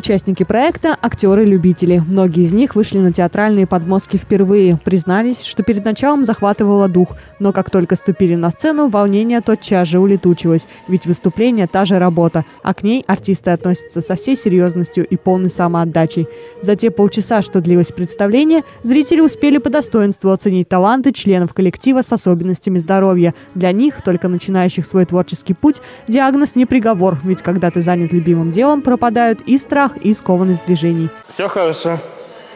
Участники проекта – актеры-любители. Многие из них вышли на театральные подмостки впервые. Признались, что перед началом захватывало дух. Но как только ступили на сцену, волнение тотчас же улетучилось. Ведь выступление – та же работа. А к ней артисты относятся со всей серьезностью и полной самоотдачей. За те полчаса, что длилось представление, зрители успели по достоинству оценить таланты членов коллектива с особенностями здоровья. Для них, только начинающих свой творческий путь, диагноз не приговор. Ведь когда ты занят любимым делом, пропадают и страх, страх и скованность движений. Все хорошо,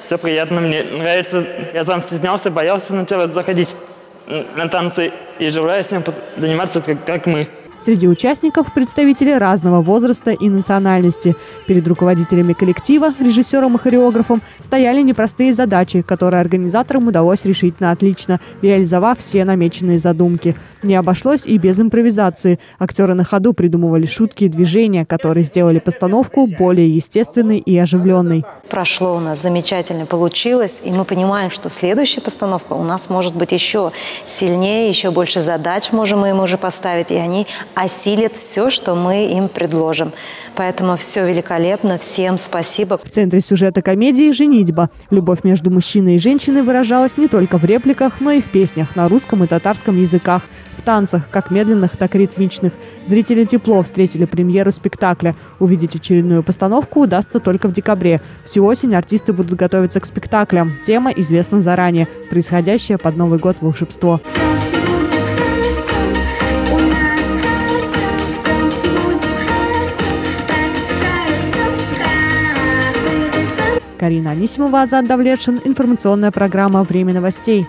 все приятно, мне нравится. Я сам стеснялся, боялся сначала заходить на танцы и желаю всем заниматься как, как мы. Среди участников представители разного возраста и национальности. Перед руководителями коллектива, режиссером и хореографом стояли непростые задачи, которые организаторам удалось решить на отлично, реализовав все намеченные задумки. Не обошлось и без импровизации. Актеры на ходу придумывали шутки и движения, которые сделали постановку более естественной и оживленной. Прошло у нас замечательно, получилось, и мы понимаем, что следующая постановка у нас может быть еще сильнее, еще больше задач можем мы им уже поставить, и они осилит все, что мы им предложим. Поэтому все великолепно. Всем спасибо. В центре сюжета комедии «Женитьба». Любовь между мужчиной и женщиной выражалась не только в репликах, но и в песнях на русском и татарском языках, в танцах, как медленных, так и ритмичных. Зрители тепло встретили премьеру спектакля. Увидеть очередную постановку удастся только в декабре. Всю осень артисты будут готовиться к спектаклям. Тема известна заранее. Происходящее под Новый год волшебство. Карина Анисимова, Азат Давлетшин. Информационная программа «Время новостей».